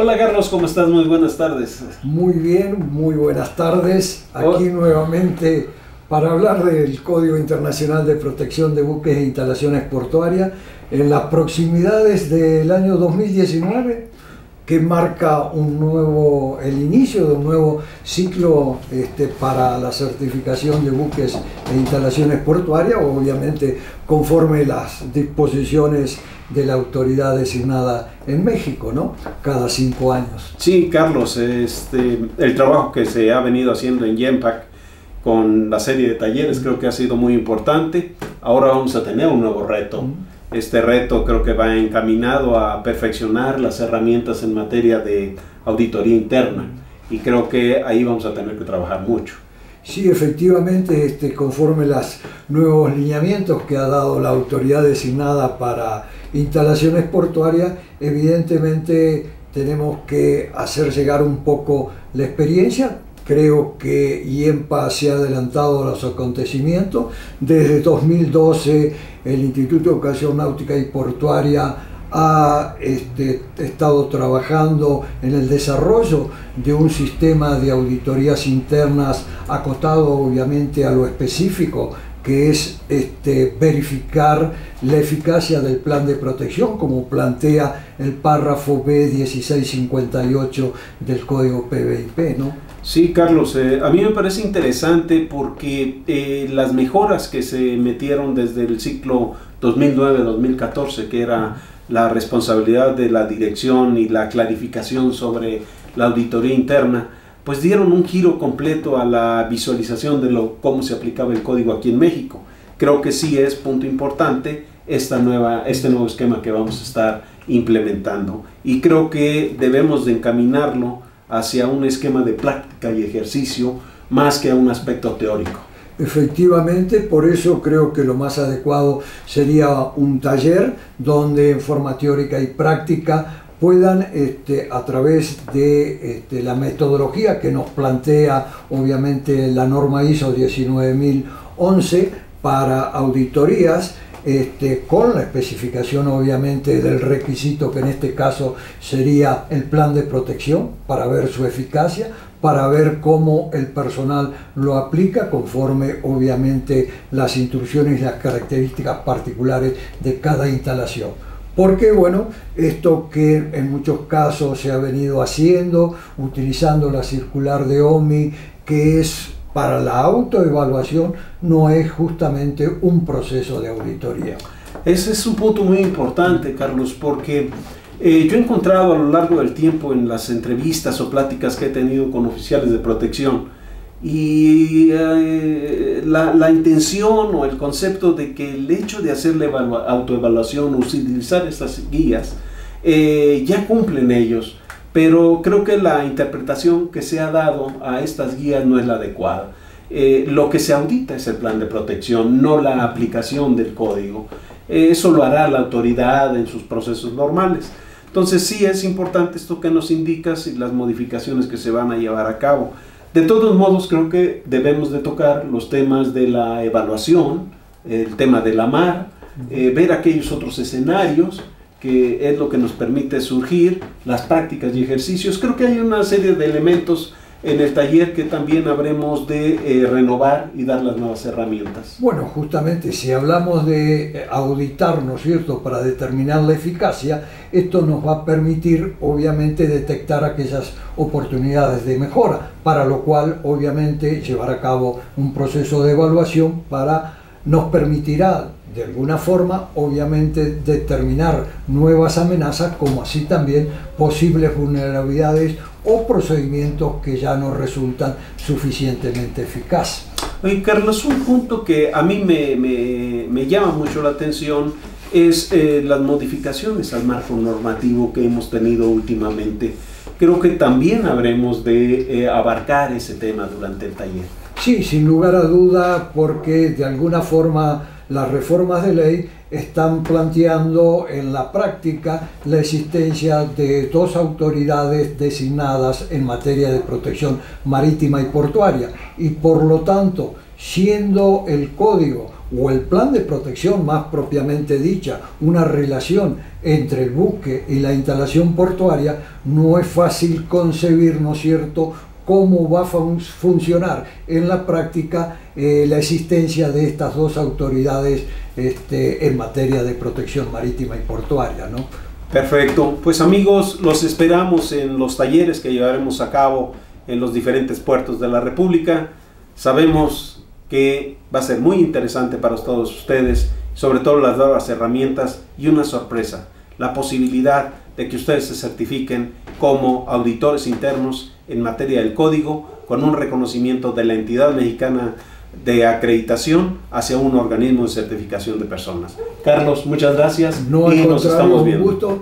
Hola Carlos, ¿cómo estás? Muy buenas tardes. Muy bien, muy buenas tardes. Aquí oh. nuevamente para hablar del Código Internacional de Protección de Buques e Instalaciones Portuarias en las proximidades del año 2019 que marca un nuevo, el inicio de un nuevo ciclo este, para la certificación de buques e instalaciones portuarias, obviamente conforme las disposiciones de la autoridad designada en México, ¿no? Cada cinco años. Sí, Carlos, este, el trabajo que se ha venido haciendo en YEMPAC con la serie de talleres creo que ha sido muy importante. Ahora vamos a tener un nuevo reto. Este reto creo que va encaminado a perfeccionar las herramientas en materia de auditoría interna y creo que ahí vamos a tener que trabajar mucho. Sí, efectivamente, este, conforme los nuevos lineamientos que ha dado la autoridad designada para instalaciones portuarias, evidentemente tenemos que hacer llegar un poco la experiencia, Creo que IEMPA se ha adelantado a los acontecimientos. Desde 2012 el Instituto de Educación Náutica y Portuaria ha este, estado trabajando en el desarrollo de un sistema de auditorías internas acotado obviamente a lo específico que es este, verificar la eficacia del plan de protección, como plantea el párrafo B1658 del código PBIP. ¿no? Sí, Carlos, eh, a mí me parece interesante porque eh, las mejoras que se metieron desde el ciclo 2009-2014, que era la responsabilidad de la dirección y la clarificación sobre la auditoría interna, pues dieron un giro completo a la visualización de lo, cómo se aplicaba el código aquí en México. Creo que sí es punto importante esta nueva, este nuevo esquema que vamos a estar implementando y creo que debemos de encaminarlo hacia un esquema de práctica y ejercicio más que a un aspecto teórico. Efectivamente, por eso creo que lo más adecuado sería un taller donde en forma teórica y práctica puedan este, a través de este, la metodología que nos plantea obviamente la norma ISO 19011 para auditorías, este, con la especificación obviamente del requisito que en este caso sería el plan de protección para ver su eficacia, para ver cómo el personal lo aplica conforme obviamente las instrucciones y las características particulares de cada instalación. Porque bueno, esto que en muchos casos se ha venido haciendo, utilizando la circular de OMI, que es para la autoevaluación no es justamente un proceso de auditoría. Ese es un punto muy importante, Carlos, porque eh, yo he encontrado a lo largo del tiempo en las entrevistas o pláticas que he tenido con oficiales de protección y eh, la, intención o el concepto de que el hecho de hacer la autoevaluación o utilizar estas guías eh, ya cumplen ellos pero creo que la interpretación que se ha dado a estas guías no es la adecuada. Eh, lo que se audita es el plan de protección, no la aplicación del código. Eh, eso lo hará la autoridad en sus procesos normales. Entonces sí es importante esto que nos indicas y las modificaciones que se van a llevar a cabo. De todos modos, creo que debemos de tocar los temas de la evaluación, el tema de la mar, eh, ver aquellos otros escenarios, que es lo que nos permite surgir, las prácticas y ejercicios. Creo que hay una serie de elementos en el taller que también habremos de eh, renovar y dar las nuevas herramientas. Bueno, justamente si hablamos de eh, auditar, ¿no es cierto?, para determinar la eficacia, esto nos va a permitir, obviamente, detectar aquellas oportunidades de mejora, para lo cual, obviamente, llevar a cabo un proceso de evaluación para nos permitirá de alguna forma, obviamente, determinar nuevas amenazas, como así también posibles vulnerabilidades o procedimientos que ya no resultan suficientemente eficaces. Oye, Carlos, un punto que a mí me, me, llama mucho la atención es eh, las modificaciones al marco normativo que hemos tenido últimamente. Creo que también habremos de eh, abarcar ese tema durante el taller. Sí, sin lugar a duda, porque de alguna forma las reformas de ley están planteando en la práctica la existencia de dos autoridades designadas en materia de protección marítima y portuaria y por lo tanto siendo el código o el plan de protección más propiamente dicha, una relación entre el buque y la instalación portuaria, no es fácil concebir, ¿no es cierto?, cómo va a funcionar en la práctica eh, la existencia de estas dos autoridades este, en materia de protección marítima y portuaria. ¿no? Perfecto, pues amigos, los esperamos en los talleres que llevaremos a cabo en los diferentes puertos de la República. Sabemos que va a ser muy interesante para todos ustedes, sobre todo las nuevas herramientas y una sorpresa, la posibilidad de que ustedes se certifiquen como auditores internos en materia del código con un reconocimiento de la entidad mexicana de acreditación hacia un organismo de certificación de personas. Carlos, muchas gracias no, y nos estamos viendo. Un gusto